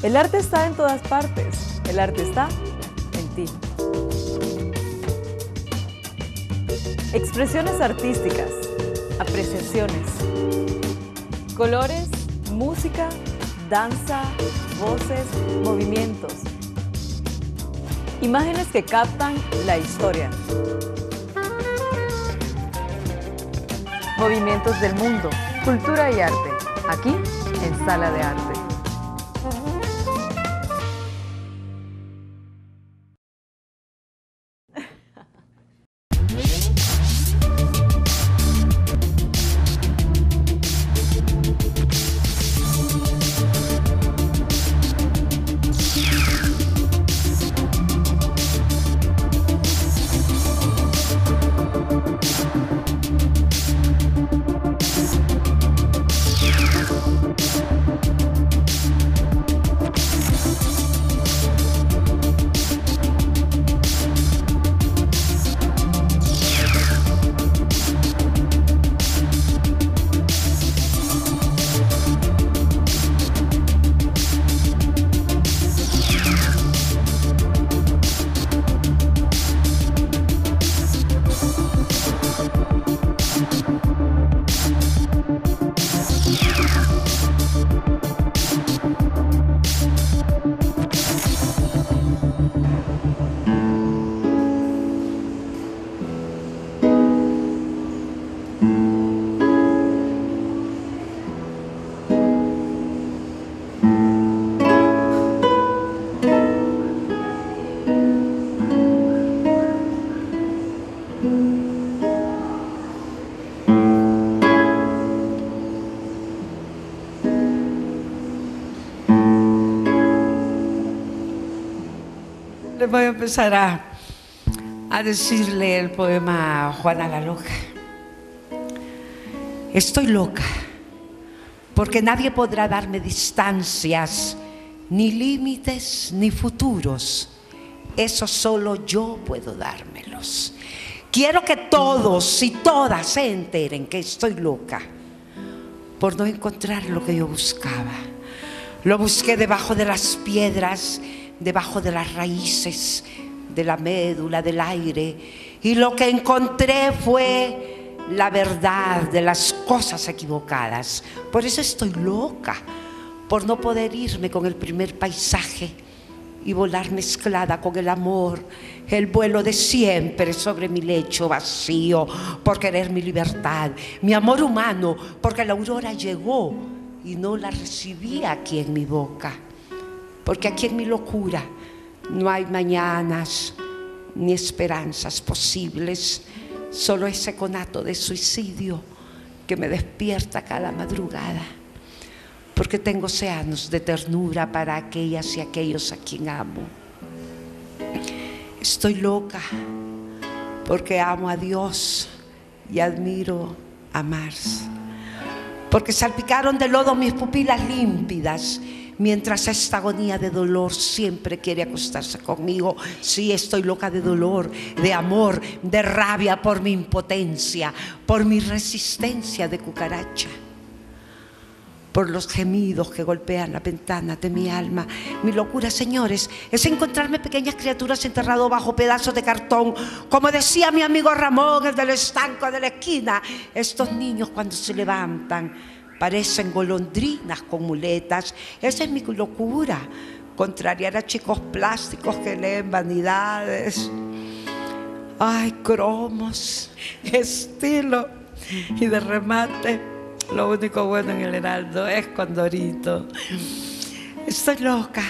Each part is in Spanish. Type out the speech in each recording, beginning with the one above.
El arte está en todas partes. El arte está en ti. Expresiones artísticas, apreciaciones, colores, música, danza, voces, movimientos. Imágenes que captan la historia. Movimientos del mundo, cultura y arte. Aquí en Sala de Arte. Voy a empezar a, a decirle el poema Juana la Loca. Estoy loca porque nadie podrá darme distancias, ni límites, ni futuros. Eso solo yo puedo dármelos. Quiero que todos y todas se enteren que estoy loca por no encontrar lo que yo buscaba. Lo busqué debajo de las piedras debajo de las raíces, de la médula, del aire. Y lo que encontré fue la verdad de las cosas equivocadas. Por eso estoy loca, por no poder irme con el primer paisaje y volar mezclada con el amor, el vuelo de siempre sobre mi lecho vacío, por querer mi libertad, mi amor humano, porque la aurora llegó y no la recibí aquí en mi boca porque aquí en mi locura no hay mañanas ni esperanzas posibles, solo ese conato de suicidio que me despierta cada madrugada, porque tengo océanos de ternura para aquellas y aquellos a quien amo. Estoy loca porque amo a Dios y admiro a Mars, porque salpicaron de lodo mis pupilas límpidas mientras esta agonía de dolor siempre quiere acostarse conmigo. Sí, estoy loca de dolor, de amor, de rabia por mi impotencia, por mi resistencia de cucaracha por los gemidos que golpean la ventana de mi alma. Mi locura, señores, es encontrarme pequeñas criaturas enterradas bajo pedazos de cartón, como decía mi amigo Ramón, el del estanco de la esquina. Estos niños cuando se levantan parecen golondrinas con muletas. Esa es mi locura, contrariar a chicos plásticos que leen vanidades. Ay, cromos, estilo y de remate. Lo único bueno en el Heraldo es Condorito. Estoy loca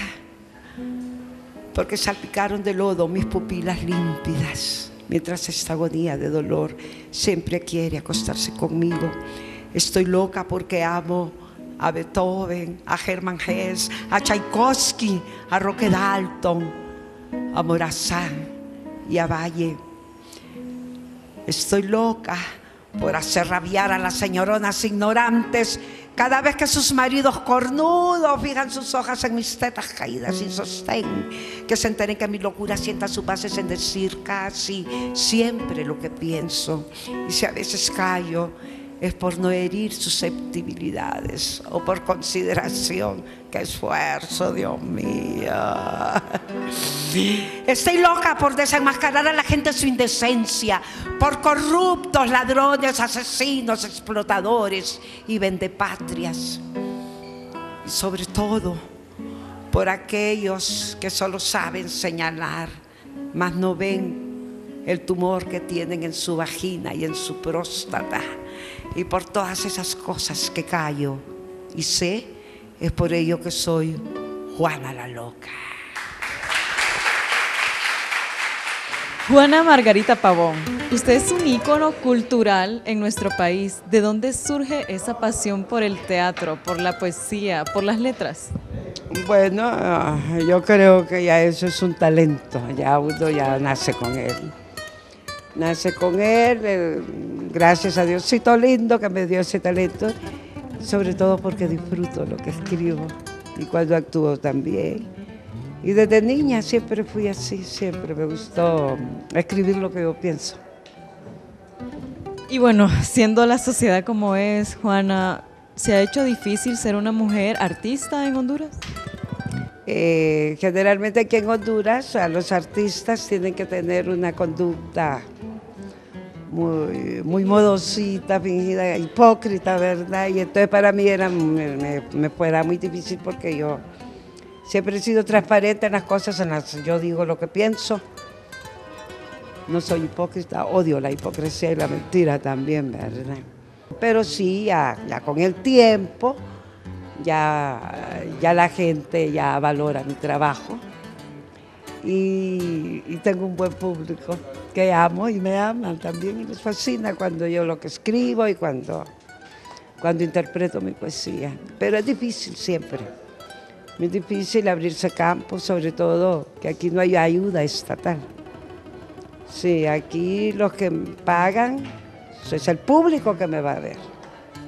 porque salpicaron de lodo mis pupilas límpidas mientras esta agonía de dolor siempre quiere acostarse conmigo. Estoy loca porque amo a Beethoven, a Hermann Hesse, a Tchaikovsky, a Roque Dalton, a Morazán y a Valle. Estoy loca por hacer rabiar a las señoronas ignorantes cada vez que sus maridos cornudos fijan sus hojas en mis tetas caídas sin sostén, que se enteren que mi locura sienta sus bases en decir casi siempre lo que pienso. Y si a veces callo, es por no herir susceptibilidades o por consideración. Qué esfuerzo, Dios mío. Estoy loca por desenmascarar a la gente su indecencia, por corruptos, ladrones, asesinos, explotadores y vendepatrias. Y sobre todo por aquellos que solo saben señalar, mas no ven el tumor que tienen en su vagina y en su próstata. Y por todas esas cosas que callo y sé, es por ello que soy Juana la Loca. Juana Margarita Pavón, usted es un ícono cultural en nuestro país. ¿De dónde surge esa pasión por el teatro, por la poesía, por las letras? Bueno, yo creo que ya eso es un talento, ya uno ya nace con él. Nace con él, eh, gracias a Diosito lindo que me dio ese talento, sobre todo porque disfruto lo que escribo y cuando actúo también. Y desde niña siempre fui así, siempre me gustó escribir lo que yo pienso. Y bueno, siendo la sociedad como es, Juana, ¿se ha hecho difícil ser una mujer artista en Honduras? Eh, generalmente aquí en Honduras a los artistas tienen que tener una conducta muy, muy modosita, fingida, hipócrita, ¿verdad? Y entonces para mí era, me, me fuera muy difícil porque yo Siempre he sido transparente en las cosas en las yo digo lo que pienso. No soy hipócrita, odio la hipocresía y la mentira también, ¿verdad? Pero sí, ya, con el tiempo, ya, ya la gente ya valora mi trabajo y, y, tengo un buen público que amo y me aman también y les fascina cuando yo lo que escribo y cuando, cuando interpreto mi poesía. Pero es difícil siempre. Muy difícil abrirse campo, sobre todo que aquí no hay ayuda estatal. Sí, aquí los que pagan es el público que me va a ver,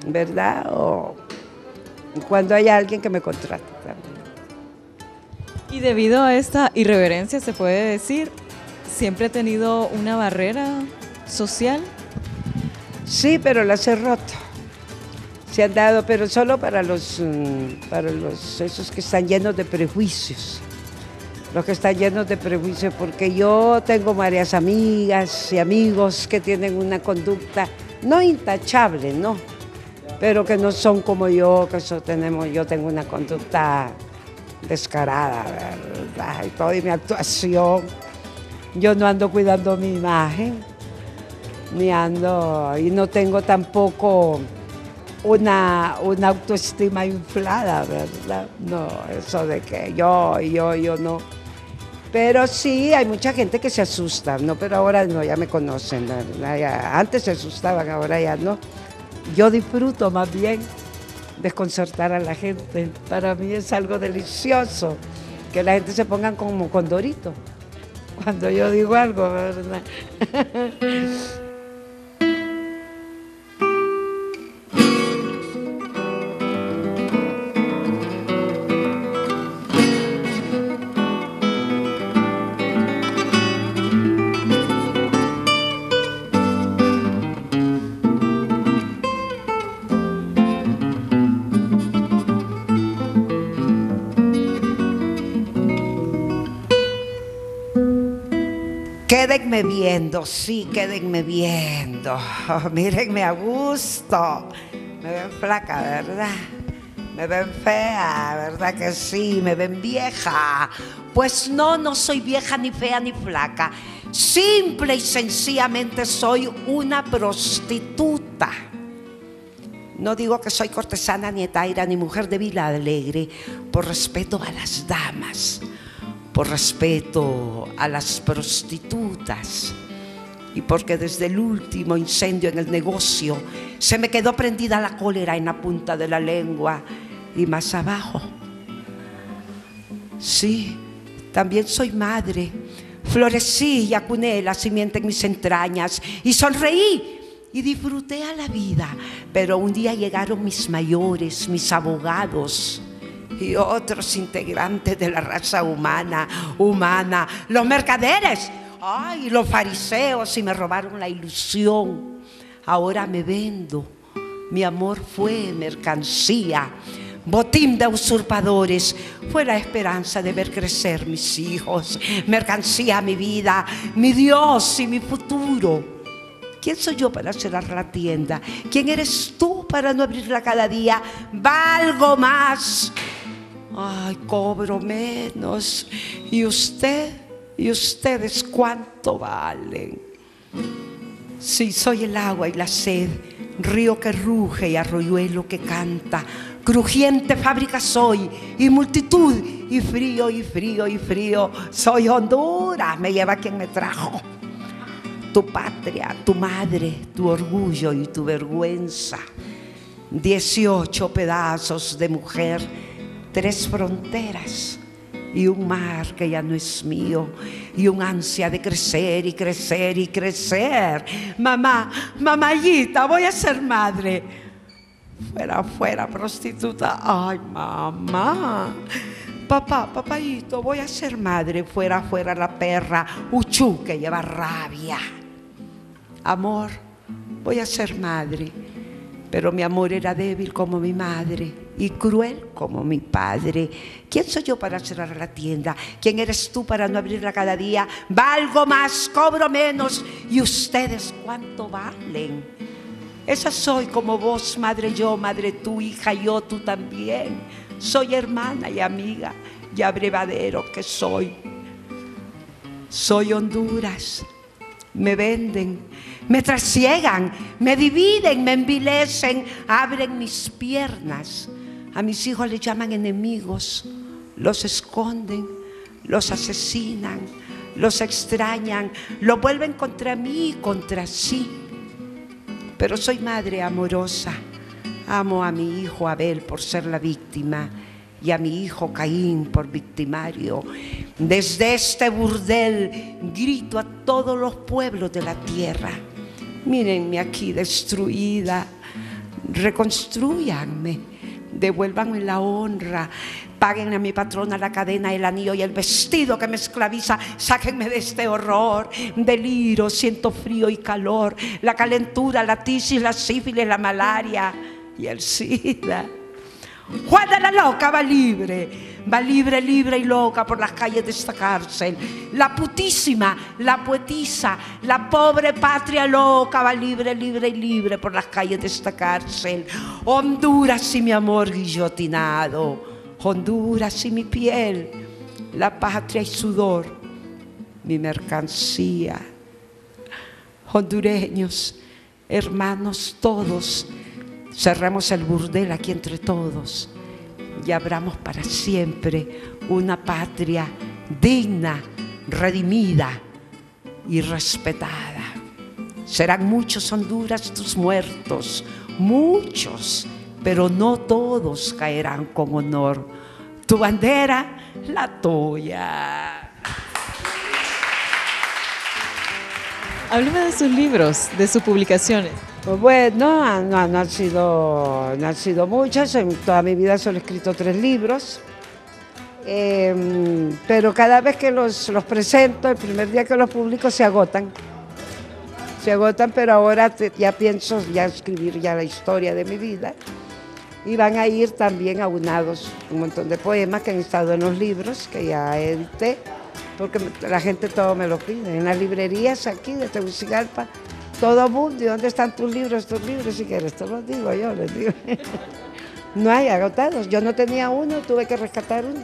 ¿verdad? O cuando hay alguien que me contrata también. Y debido a esta irreverencia, se puede decir, ¿siempre ha tenido una barrera social? Sí, pero la he roto se han dado, pero solo para los, mm, para los esos que están llenos de prejuicios. Los que están llenos de prejuicios, porque yo tengo varias amigas y amigos que tienen una conducta no intachable, no, pero que no son como yo, que eso tenemos, yo tengo una conducta descarada, ¿verdad? Y toda mi actuación. Yo no ando cuidando mi imagen, ni ando, y no tengo tampoco una, una autoestima inflada, ¿verdad? No, eso de que yo, yo, yo no. Pero sí, hay mucha gente que se asusta, ¿no? Pero ahora no, ya me conocen, antes se asustaban, ahora ya no. Yo disfruto más bien desconcertar a la gente. Para mí es algo delicioso que la gente se ponga como condorito cuando yo digo algo, ¿verdad? Viendo, sí, quédenme viendo. mírenme a gusto. Me ven flaca, ¿verdad? Me ven fea, ¿verdad que sí? Me ven vieja. Pues no, no soy vieja, ni fea, ni flaca. Simple y sencillamente soy una prostituta. No digo que soy cortesana, ni etaira, ni mujer de vida alegre, por respeto a las damas por respeto a las prostitutas y porque desde el último incendio en el negocio se me quedó prendida la cólera en la punta de la lengua y más abajo. Sí, también soy madre. Florecí y acuné la simiente en mis entrañas y sonreí y disfruté a la vida. Pero un día llegaron mis mayores, mis abogados y otros integrantes de la raza humana, humana, los mercaderes, ay, los fariseos y me robaron la ilusión. Ahora me vendo Mi amor fue mercancía, botín de usurpadores. Fue la esperanza de ver crecer mis hijos, mercancía mi vida, mi Dios y mi futuro. ¿Quién soy yo para cerrar la tienda? ¿Quién eres tú para no abrirla cada día? Valgo más. Ay, cobro menos. ¿Y usted? ¿Y ustedes cuánto valen? Sí, soy el agua y la sed, río que ruge y arroyuelo que canta. Crujiente fábrica soy y multitud y frío y frío y frío. Soy Honduras, me lleva quien me trajo. Tu patria, tu madre, tu orgullo y tu vergüenza. Dieciocho pedazos de mujer, tres fronteras y un mar que ya no es mío y un ansia de crecer y crecer y crecer. Mamá, mamayita, voy a ser madre. Fuera, fuera, prostituta. Ay, mamá. Papá, papayito, voy a ser madre. Fuera, fuera la perra. Uchú que lleva rabia. Amor, voy a ser madre. Pero mi amor era débil como mi madre y cruel como mi padre. ¿Quién soy yo para cerrar la tienda? ¿Quién eres tú para no abrirla cada día? Valgo más, cobro menos. ¿Y ustedes cuánto valen? Esa soy como vos, madre yo, madre tú, hija yo, tú también. Soy hermana y amiga y abrevadero que soy. Soy Honduras. Me venden me trasiegan, me dividen, me envilecen, abren mis piernas. A mis hijos les llaman enemigos, los esconden, los asesinan, los extrañan, los vuelven contra mí y contra sí. Pero soy madre amorosa. Amo a mi hijo Abel por ser la víctima y a mi hijo Caín por victimario. Desde este burdel grito a todos los pueblos de la tierra mírenme aquí destruida, reconstruyanme, devuélvanme la honra, paguen a mi patrona la cadena, el anillo y el vestido que me esclaviza, sáquenme de este horror, deliro, siento frío y calor, la calentura, la tisis, la sífilis, la malaria y el sida. Juana la loca va libre, va libre, libre y loca por las calles de esta cárcel. La putísima, la poetisa, la pobre patria loca va libre, libre y libre por las calles de esta cárcel. Honduras y mi amor guillotinado, Honduras y mi piel, la patria y sudor, mi mercancía. Hondureños, hermanos todos, cerremos el burdel aquí entre todos y abramos para siempre una patria digna, redimida y respetada. Serán muchos Honduras tus muertos, muchos, pero no todos caerán con honor. Tu bandera, la tuya. Hábleme de sus libros, de sus publicaciones. Pues bueno, no, han sido, han sido muchas, en toda mi vida solo he escrito tres libros, em, pero cada vez que los, los, presento, el primer día que los publico, se agotan. Se agotan, pero ahora ya pienso ya escribir ya la historia de mi vida. Y van a ir también aunados un montón de poemas que han estado en los libros que ya edité, porque la gente todo me lo pide, en las librerías aquí de Tegucigalpa todo mundo, ¿y dónde están tus libros, tus libros? Si quieres, te los digo yo, les digo. No hay agotados. Yo no tenía uno, tuve que rescatar uno.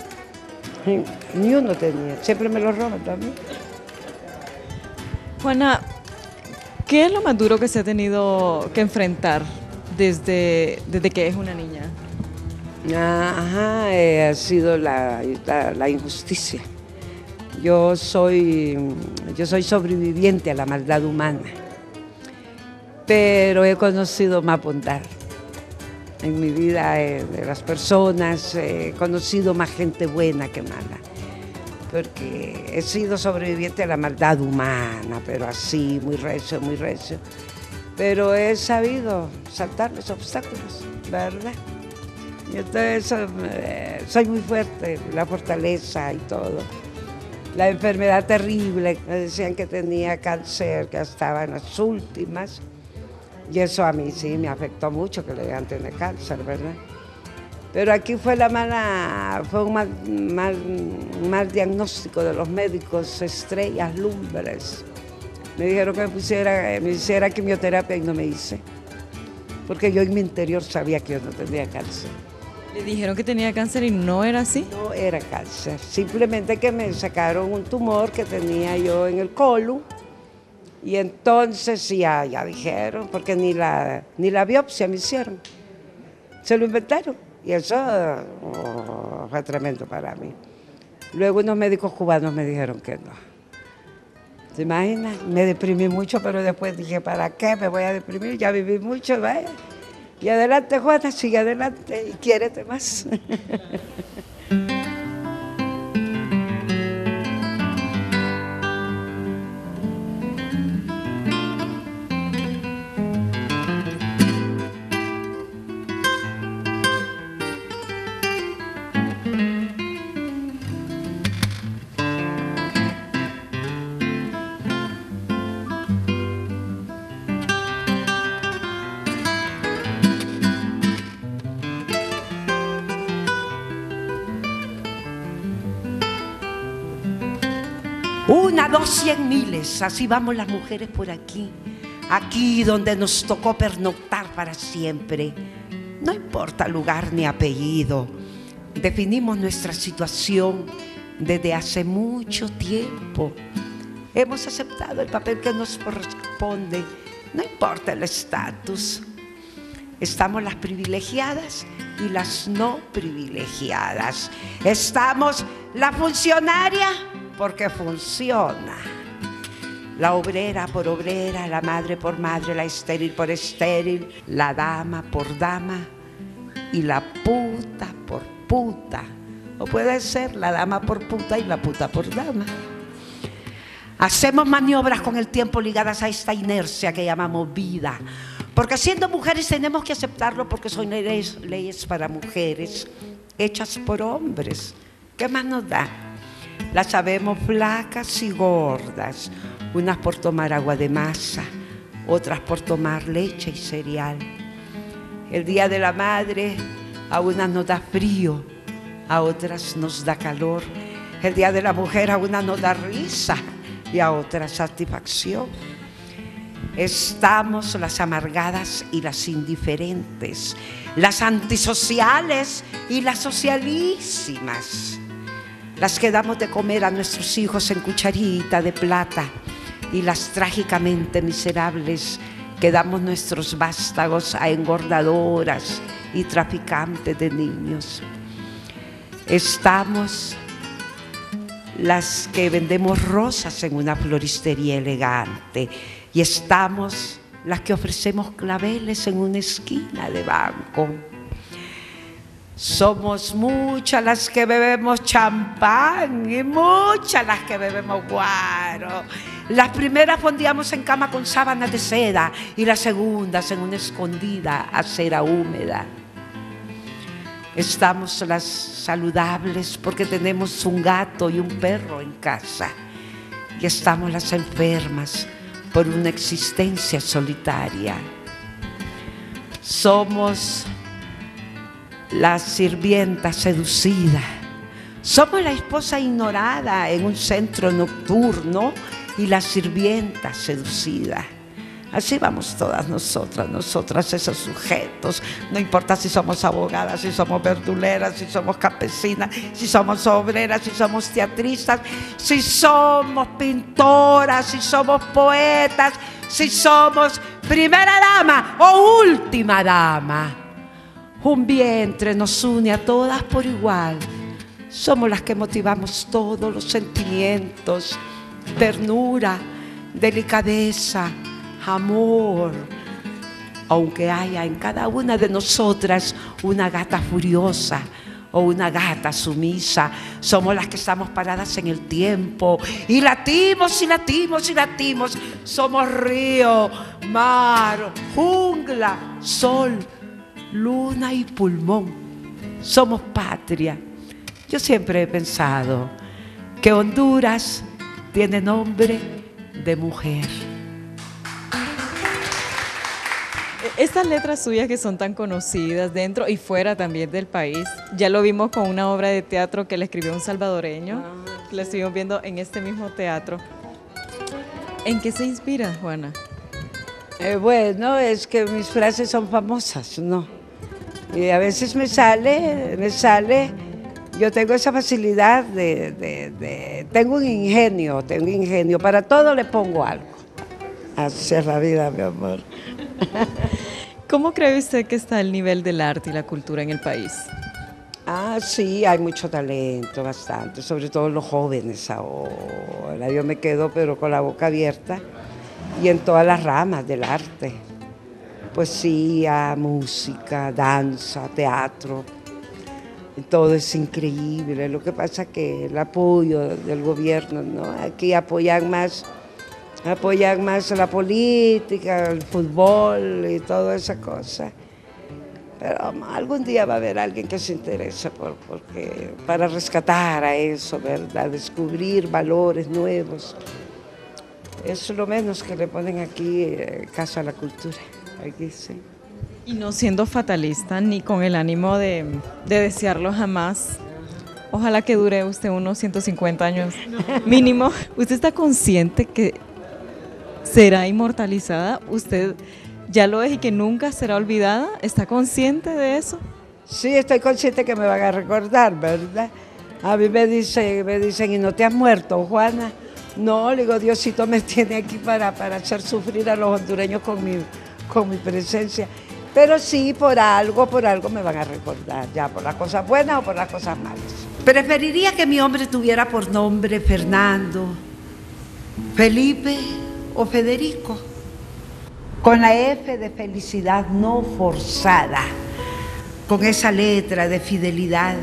Ni uno tenía. Siempre me lo roban también. Juana, ¿qué es lo más duro que se ha tenido que enfrentar desde, desde que es una niña? Ajá, eh, ha sido la, la, injusticia. Yo soy, yo soy sobreviviente a la maldad humana pero he conocido más bondad en mi vida eh, de las personas, he conocido más gente buena que mala, porque he sido sobreviviente a la maldad humana, pero así, muy recio, muy recio. Pero he sabido saltar los obstáculos, ¿verdad? Y entonces eh, soy muy fuerte, la fortaleza y todo. La enfermedad terrible, me decían que tenía cáncer, que estaba en las últimas Y eso a mí sí me afectó mucho que le digan tener cáncer, ¿verdad? Pero aquí fue la mala, fue un mal, mal, mal diagnóstico de los médicos estrellas lumbres. Me dijeron que me, pusiera, me hiciera quimioterapia y no me hice. Porque yo en mi interior sabía que yo no tenía cáncer. Le dijeron que tenía cáncer y no era así. No era cáncer, simplemente que me sacaron un tumor que tenía yo en el colon y entonces ya, ya dijeron, porque ni la, ni la biopsia me hicieron, se lo inventaron y eso oh, fue tremendo para mí. Luego unos médicos cubanos me dijeron que no. ¿Te imaginas? Me deprimí mucho, pero después dije, ¿para qué me voy a deprimir? Ya viví mucho, vaya. Y adelante, Juana, sigue adelante y quiérete más. dos, cien miles, así vamos las mujeres por aquí, aquí donde nos tocó pernoctar para siempre. No importa lugar ni apellido, definimos nuestra situación desde hace mucho tiempo. Hemos aceptado el papel que nos corresponde, no importa el estatus. Estamos las privilegiadas y las no privilegiadas. Estamos la funcionaria porque funciona. La obrera por obrera, la madre por madre, la estéril por estéril, la dama por dama y la puta por puta. O puede ser la dama por puta y la puta por dama. Hacemos maniobras con el tiempo ligadas a esta inercia que llamamos vida. Porque siendo mujeres tenemos que aceptarlo porque son leyes, para mujeres hechas por hombres. ¿Qué más nos da? Las sabemos flacas y gordas, unas por tomar agua de masa, otras por tomar leche y cereal. El Día de la Madre a unas nos da frío, a otras nos da calor. El Día de la Mujer a unas nos da risa y a otras satisfacción. Estamos las amargadas y las indiferentes, las antisociales y las socialísimas las que damos de comer a nuestros hijos en cucharita de plata y las trágicamente miserables que damos nuestros vástagos a engordadoras y traficantes de niños. Estamos las que vendemos rosas en una floristería elegante y estamos las que ofrecemos claveles en una esquina de banco somos muchas las que bebemos champán y muchas las que bebemos guaro. Las primeras fondíamos en cama con sábanas de seda y las segundas en una escondida acera húmeda. Estamos las saludables porque tenemos un gato y un perro en casa. Y estamos las enfermas por una existencia solitaria. Somos la sirvienta seducida. Somos la esposa ignorada en un centro nocturno y la sirvienta seducida. Así vamos todas nosotras, nosotras, esos sujetos. No importa si somos abogadas, si somos verduleras, si somos campesinas, si somos obreras, si somos teatristas, si somos pintoras, si somos poetas, si somos primera dama o última dama. Un vientre nos une a todas por igual. Somos las que motivamos todos los sentimientos, ternura, delicadeza, amor. Aunque haya en cada una de nosotras una gata furiosa o una gata sumisa, somos las que estamos paradas en el tiempo y latimos y latimos y latimos. Somos río, mar, jungla, sol luna y pulmón. Somos patria. Yo siempre he pensado que Honduras tiene nombre de mujer. Estas letras suyas que son tan conocidas dentro y fuera también del país, ya lo vimos con una obra de teatro que le escribió un salvadoreño, Ah, la estuvimos viendo en este mismo teatro. ¿En qué se inspira, Juana? Eh, bueno, es que mis frases son famosas, ¿no? Y a veces me sale, me sale, yo tengo esa facilidad de, de- de- tengo un ingenio, tengo ingenio, para todo le pongo algo. Así es la vida, mi amor. ¿Cómo cree usted que está el nivel del arte y la cultura en el país? Ah, sí, hay mucho talento, bastante, sobre todo los jóvenes ahora. Yo me quedo pero con la boca abierta y en todas las ramas del arte. Poesía, música, danza, teatro. Todo es increíble. Lo que pasa es que el apoyo del gobierno, ¿no? Aquí apoyan más, apoyan más la política, el fútbol y toda esa cosa. Pero algún día va a haber alguien que se interese por, porque, para rescatar a eso, ¿verdad? Descubrir valores nuevos. Eso es lo menos que le ponen aquí eh, caso a la cultura. Aquí sí. Y no siendo fatalista ni con el ánimo de, de desearlo jamás. Ojalá que dure usted unos 150 años mínimo. ¿Usted está consciente que será inmortalizada? ¿Usted ya lo es y que nunca será olvidada? ¿Está consciente de eso? Sí, estoy consciente que me van a recordar, ¿verdad? A mí me dicen, me dicen, ¿y no te has muerto, Juana? No, le digo, Diosito me tiene aquí para, para hacer sufrir a los hondureños con mi, con mi presencia. Pero sí, por algo, por algo me van a recordar, ya por las cosas buenas o por las cosas malas. Preferiría que mi hombre tuviera por nombre Fernando, Felipe o Federico con la F de felicidad no forzada, con esa letra de fidelidad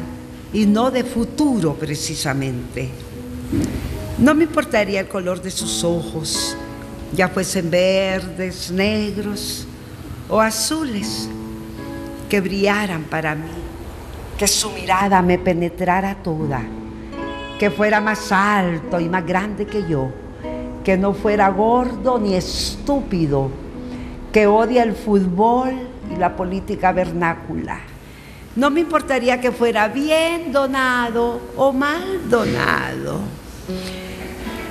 y no de futuro precisamente. No me importaría el color de sus ojos, ya fuesen verdes, negros o azules, que brillaran para mí, que su mirada me penetrara toda, que fuera más alto y más grande que yo, que no fuera gordo ni estúpido, que odia el fútbol y la política vernácula. No me importaría que fuera bien donado o mal donado,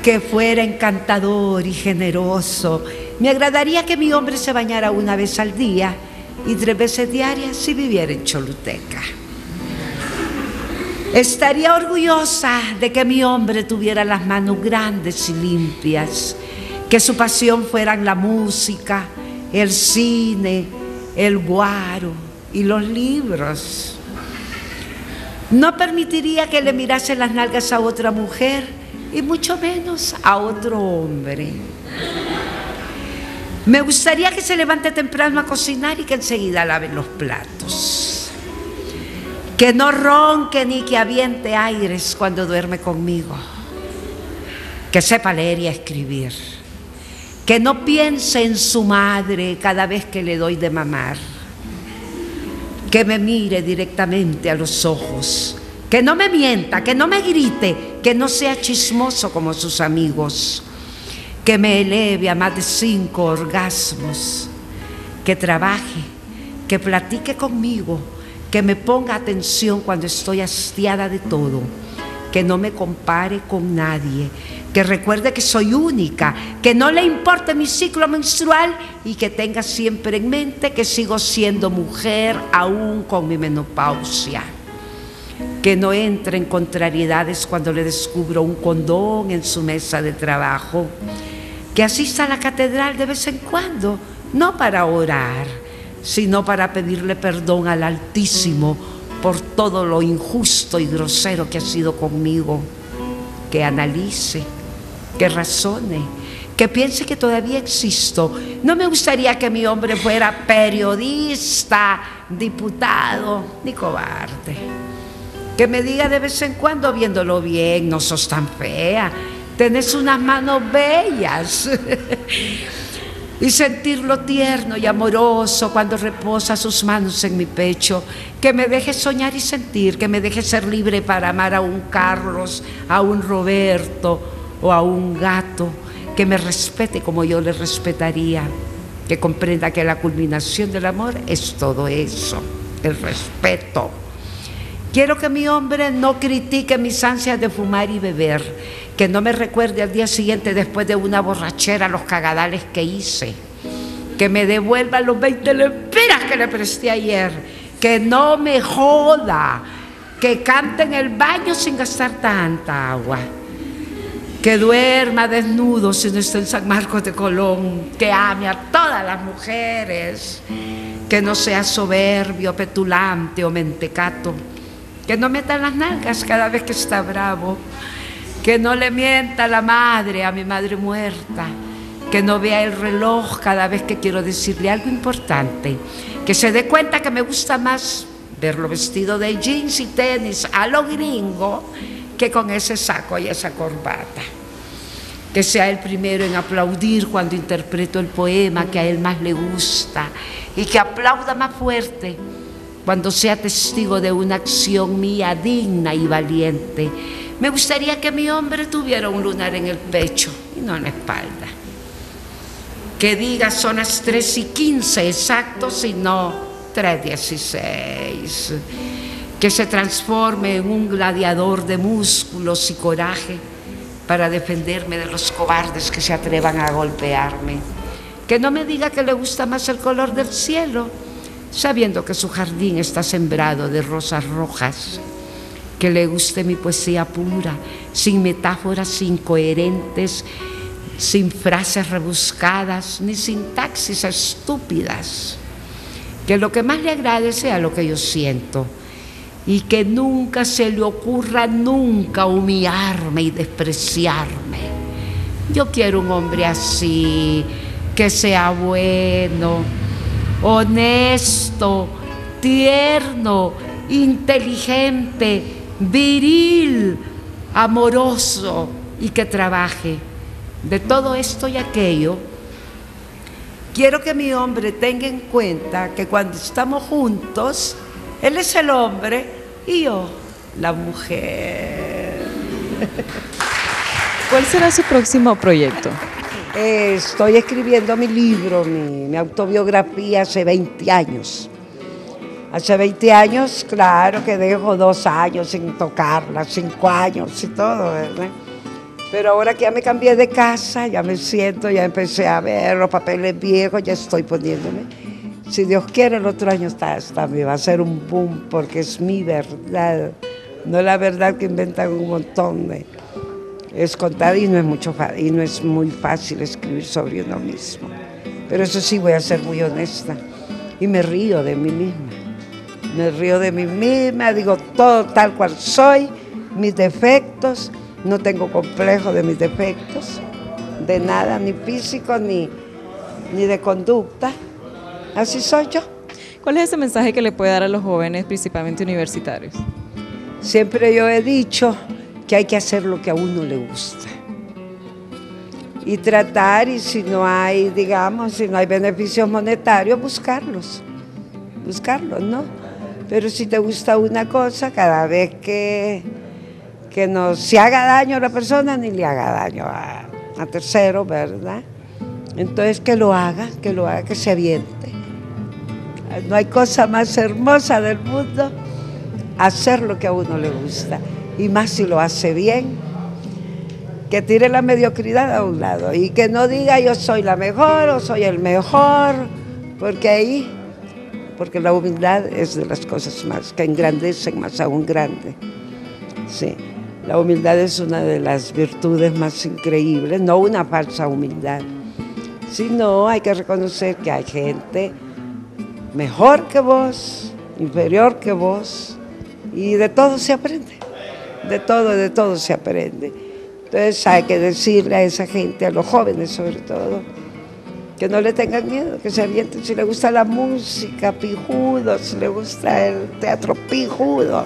que fuera encantador y generoso. Me agradaría que mi hombre se bañara una vez al día y tres veces diarias si viviera en Choluteca. Estaría orgullosa de que mi hombre tuviera las manos grandes y limpias, que su pasión fueran la música, el cine, el guaro y los libros. No permitiría que le mirase las nalgas a otra mujer y mucho menos a otro hombre. Me gustaría que se levante temprano a cocinar y que enseguida lave los platos. Que no ronque ni que aviente aires cuando duerme conmigo. Que sepa leer y escribir. Que no piense en su madre cada vez que le doy de mamar. Que me mire directamente a los ojos. Que no me mienta, que no me grite, que no sea chismoso como sus amigos. Que me eleve a más de cinco orgasmos. Que trabaje, que platique conmigo, que me ponga atención cuando estoy hastiada de todo. Que no me compare con nadie, que recuerde que soy única, que no le importe mi ciclo menstrual y que tenga siempre en mente que sigo siendo mujer aún con mi menopausia. Que no entre en contrariedades cuando le descubro un condón en su mesa de trabajo. Que asista a la catedral de vez en cuando, no para orar, sino para pedirle perdón al Altísimo por todo lo injusto y grosero que ha sido conmigo. Que analice que razone, que piense que todavía existo. No me gustaría que mi hombre fuera periodista, diputado, ni cobarde. Que me diga de vez en cuando, viéndolo bien, no sos tan fea, tenés unas manos bellas. y sentirlo tierno y amoroso cuando reposa sus manos en mi pecho, que me deje soñar y sentir, que me deje ser libre para amar a un Carlos, a un Roberto o a un gato, que me respete como yo le respetaría, que comprenda que la culminación del amor es todo eso, el respeto. Quiero que mi hombre no critique mis ansias de fumar y beber, que no me recuerde al día siguiente después de una borrachera los cagadales que hice, que me devuelva los 20 lempiras que le presté ayer, que no me joda, que cante en el baño sin gastar tanta agua que duerma desnudo si no está en San Marcos de Colón, que ame a todas las mujeres, que no sea soberbio, petulante o mentecato, que no meta las nalgas cada vez que está bravo, que no le mienta la madre, a mi madre muerta, que no vea el reloj cada vez que quiero decirle algo importante, que se dé cuenta que me gusta más verlo vestido de jeans y tenis a lo gringo que con ese saco y esa corbata. Que sea el primero en aplaudir cuando interpreto el poema que a él más le gusta y que aplauda más fuerte cuando sea testigo de una acción mía digna y valiente. Me gustaría que mi hombre tuviera un lunar en el pecho y no en la espalda. Que diga son las 3 y 15 exactos y no 3.16 que se transforme en un gladiador de músculos y coraje para defenderme de los cobardes que se atrevan a golpearme. Que no me diga que le gusta más el color del cielo, sabiendo que su jardín está sembrado de rosas rojas. Que le guste mi poesía pura, sin metáforas incoherentes, sin frases rebuscadas, ni sintaxis estúpidas. Que lo que más le agrade sea lo que yo siento y que nunca se le ocurra nunca humillarme y despreciarme. Yo quiero un hombre así, que sea bueno, honesto, tierno, inteligente, viril, amoroso y que trabaje. De todo esto y aquello, quiero que mi hombre tenga en cuenta que cuando estamos juntos, él es el hombre y yo la mujer. ¿Cuál será su próximo proyecto? Estoy escribiendo mi libro, mi, autobiografía hace 20 años. Hace 20 años, claro que dejo dos años sin tocarla, cinco años y todo, ¿verdad? Pero ahora que ya me cambié de casa, ya me siento, ya empecé a ver los papeles viejos, ya estoy poniéndome si Dios quiere, el otro año está, también va a ser un boom porque es mi verdad, no la verdad que inventan un montón de... Es contada y no es, mucho, y no es muy fácil escribir sobre uno mismo. Pero eso sí, voy a ser muy honesta. Y me río de mí misma. Me río de mí misma, digo todo tal cual soy, mis defectos, no tengo complejo de mis defectos, de nada, ni físico ni, ni de conducta. Así soy yo. ¿Cuál es ese mensaje que le puede dar a los jóvenes, principalmente universitarios? Siempre yo he dicho que hay que hacer lo que a uno le gusta. Y tratar, y si no hay, digamos, si no hay beneficios monetarios, buscarlos. Buscarlos, ¿no? Pero si te gusta una cosa, cada vez que, que no se haga daño a la persona, ni le haga daño a, a tercero, ¿verdad? Entonces que lo haga, que lo haga, que se aviente. No hay cosa más hermosa del mundo hacer lo que a uno le gusta. Y más si lo hace bien, que tire la mediocridad a un lado y que no diga yo soy la mejor o soy el mejor, porque ahí, porque la humildad es de las cosas más que engrandecen más a un grande. Sí, la humildad es una de las virtudes más increíbles, no una falsa humildad, sino hay que reconocer que hay gente mejor que vos, inferior que vos, y de todo se aprende, de todo, de todo se aprende. Entonces hay que decirle a esa gente, a los jóvenes sobre todo, que no le tengan miedo, que se avienten si le gusta la música, pijudo, si le gusta el teatro, pijudo.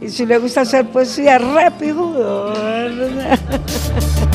Y si le gusta hacer poesía, re pijudo.